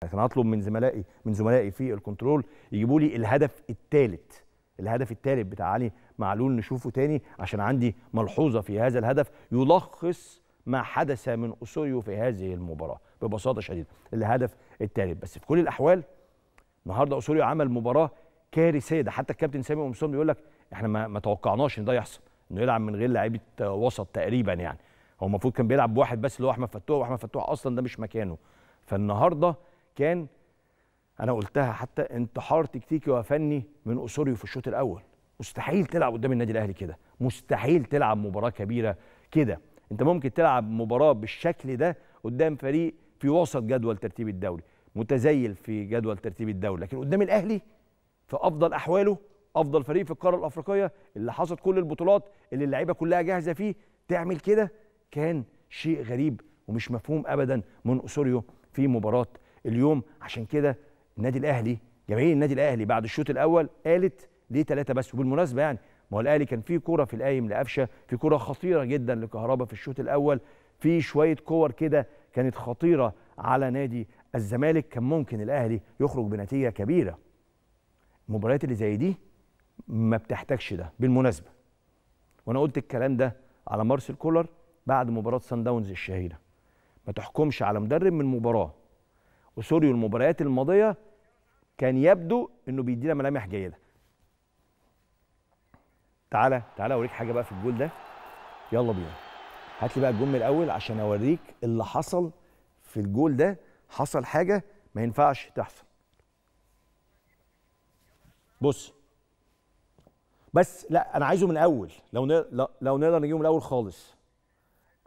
كان هطلب من زملائي من زملائي في الكنترول يجيبوا لي الهدف الثالث الهدف الثالث بتاع علي معلول نشوفه تاني عشان عندي ملحوظة في هذا الهدف يلخص ما حدث من أوسوريو في هذه المباراة ببساطة شديدة الهدف الثالث بس في كل الأحوال النهارده أوسوريو عمل مباراة كارثية ده حتى الكابتن سامي قمصان بيقول لك إحنا ما, ما توقعناش إن ده يحصل إنه يلعب من غير لعيبة وسط تقريبا يعني. هو المفروض كان بيلعب بواحد بس اللي هو أحمد فتوح وأحمد فتوح أصلا ده مش مكانه. فالنهاردة كان أنا قلتها حتى انتحار تكتيكي وفني من أسوريو في الشوط الأول. مستحيل تلعب قدام النادي الأهلي كده. مستحيل تلعب مباراة كبيرة كده. أنت ممكن تلعب مباراة بالشكل ده قدام فريق في وسط جدول ترتيب الدوري متزيل في جدول ترتيب الدوري لكن قدام الأهلي في أفضل أحواله أفضل فريق في القارة الأفريقية اللي حصد كل البطولات اللي اللعيبة كلها جاهزة فيه تعمل كده كان شيء غريب ومش مفهوم ابدا من أسوريو في مباراة اليوم. عشان كده النادي الأهلي جماهير النادي الأهلي بعد الشوط الأول قالت ليه ثلاثة بس؟ وبالمناسبة يعني ما هو الأهلي كان فيه كوره في القايم لقفشة في كوره خطيرة جدا لكهربا في الشوط الأول في شوية كور كده كانت خطيرة على نادي الزمالك. كان ممكن الأهلي يخرج بنتيجة كبيرة. المباريات اللي زي دي ما بتحتاجش ده. بالمناسبة وأنا قلت الكلام ده على مارسيل كولر بعد مباراة سان داونز الشهيرة. ما تحكمش على مدرب من مباراة وأوسوريو المباريات الماضية كان يبدو إنه بيدينا ملامح جيدة. تعالى تعالى أوريك حاجة بقى في الجول ده. يلا بينا. هات لي بقى الجول من الأول عشان أوريك اللي حصل في الجول ده. حصل حاجة ما ينفعش تحصل. بص. بس لا أنا عايزه من الأول لو. لو نقدر نجيبه من الأول خالص.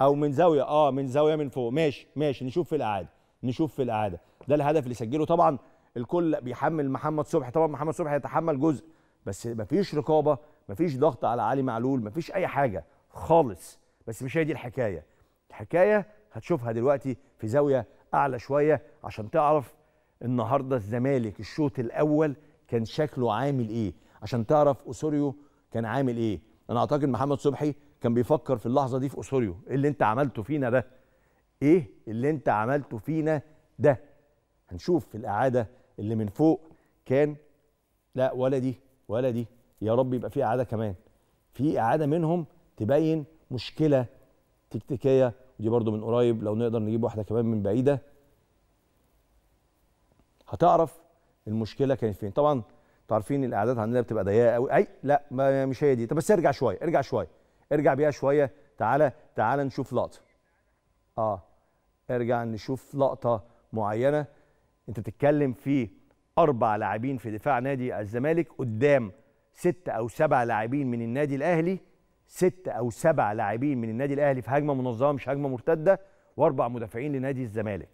أو من زاوية آه من زاوية من فوق. ماشي ماشي. نشوف في الإعادة. نشوف في الإعادة. ده الهدف اللي سجله. طبعا الكل بيحمل محمد صبحي. طبعا محمد صبحي يتحمل جزء بس مفيش رقابة مفيش ضغط على علي معلول مفيش أي حاجة خالص. بس مش هي دي الحكاية. الحكاية هتشوفها دلوقتي في زاوية أعلى شوية عشان تعرف النهارده الزمالك الشوط الأول كان شكله عامل إيه. عشان تعرف اسوريو كان عامل إيه. أنا أعتقد محمد صبحي كان بيفكر في اللحظة دي في اسوريو إيه اللي أنت عملته فينا ده؟ إيه اللي أنت عملته فينا ده؟ هنشوف في الإعادة اللي من فوق كان لا ولا دي ولا دي يا رب يبقى في إعادة كمان. في إعادة منهم تبين مشكلة تكتيكية ودي برضو من قريب لو نقدر نجيب واحدة كمان من بعيدة. هتعرف المشكلة كانت فين. طبعا عارفين الإعداد عندنا بتبقى ضيقة قوي أي لا ما مش هي دي. طب بس ارجع شوية ارجع شوية ارجع بيها شوية. تعالى تعالى نشوف لقطة. آه ارجع نشوف لقطة معينة. انت بتتكلم في أربع لاعبين في دفاع نادي الزمالك قدام ست أو سبع لاعبين من النادي الاهلي. ست أو سبع لاعبين من النادي الاهلي في هجمة منظمة مش هجمة مرتدة واربع مدافعين لنادي الزمالك.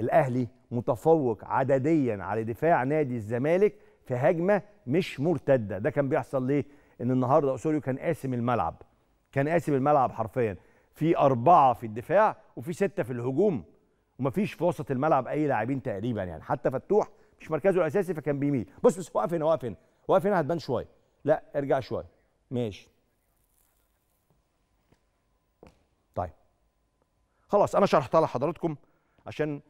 الاهلي متفوق عدديا على دفاع نادي الزمالك في هجمة مش مرتدة. ده كان بيحصل ليه؟ إن النهارده اسوريو كان قاسم الملعب. كان قاسم الملعب حرفيا. في أربعة في الدفاع وفي ستة في الهجوم. ومفيش في وسط الملعب أي لاعبين تقريبا يعني. حتى فتوح مش مركزه الأساسي فكان بيميل. بص بص واقف هنا واقف هنا واقف هنا هتبان شوية. لا ارجع شوية. ماشي. طيب. خلاص أنا شرحتها لحضراتكم عشان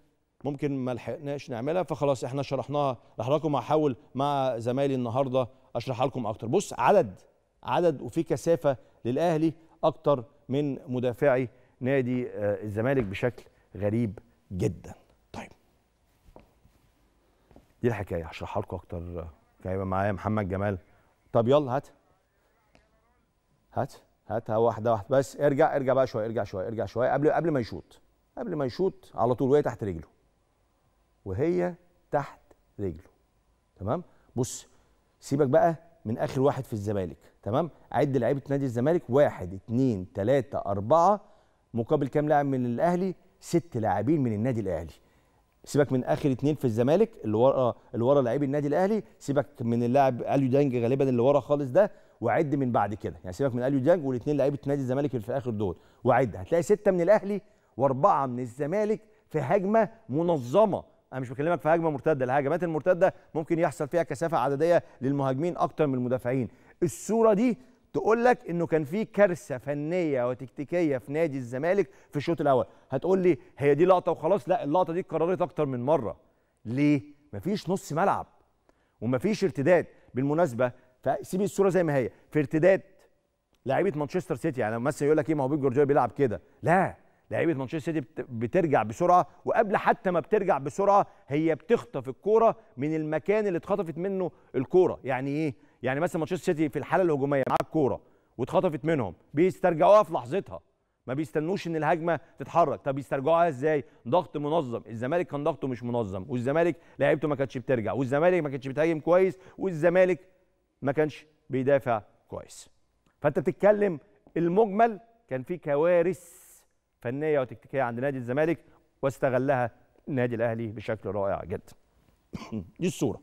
ممكن ما لحقناش نعملها فخلاص إحنا شرحناها لحضراتكم. هحاول مع زمايلي النهارده أشرحها لكم أكتر. بص عدد عدد وفي كثافة للأهلي أكتر من مدافعي نادي الزمالك بشكل غريب. جدا. طيب. دي الحكاية هشرحها لكم أكتر. هيبقى معايا محمد جمال. طب يلا هات. هات. هاتها واحدة واحدة. بس ارجع ارجع بقى شوية ارجع شوية ارجع شوية. قبل قبل ما يشوط قبل ما يشوط على طول وهي تحت رجله. وهي تحت رجله. تمام؟ بص سيبك بقى من آخر واحد في الزمالك. تمام؟ عد لعيبة نادي الزمالك. واحد اتنين تلاتة أربعة. مقابل كام لاعب من الأهلي؟ ست لاعبين من النادي الأهلي. سيبك من آخر اتنين في الزمالك اللي ورا اللي ورا لعيب النادي الأهلي سيبك من اللاعب أليو دانج غالبا اللي ورا خالص ده وعد من بعد كده. يعني سيبك من أليو دانج والاثنين لعيبة نادي الزمالك اللي في الآخر دول وعد. هتلاقي ستة من الأهلي وأربعة من الزمالك في هجمة منظمة. أنا مش بكلمك في هجمة مرتدة الهجمات المرتدة ممكن يحصل فيها كثافة عددية للمهاجمين أكتر من المدافعين. الصورة دي تقول لك إنه كان في كارثة فنية وتكتيكية في نادي الزمالك في الشوط الأول. هتقول لي هي دي لقطة وخلاص؟ لا اللقطة دي اتكررت أكتر من مرة. ليه؟ مفيش نص ملعب ومفيش ارتداد. بالمناسبة سيب الصورة زي ما هي. في ارتداد لعيبة مانشستر سيتي يعني مثلا يقول لك إيه ما هو بيب جوارديولا بيلعب كده. لا لعيبة مانشستر سيتي بترجع بسرعة وقبل حتى ما بترجع بسرعة هي بتخطف الكورة من المكان اللي اتخطفت منه الكورة. يعني إيه؟ يعني مثلا مانشستر سيتي في الحالة الهجومية معاه الكورة واتخطفت منهم بيسترجعوها في لحظتها. ما بيستنوش إن الهجمة تتحرك. طب يسترجعوها إزاي؟ ضغط منظم. الزمالك كان ضغطه مش منظم. والزمالك لعيبته ما كانتش بترجع. والزمالك ما كانش بتهاجم كويس. والزمالك ما كانش بيدافع كويس. فأنت بتتكلم المجمل كان في كوارث فنية وتكتيكية عند نادي الزمالك واستغلها النادي الأهلي بشكل رائع جدا. دي الصورة.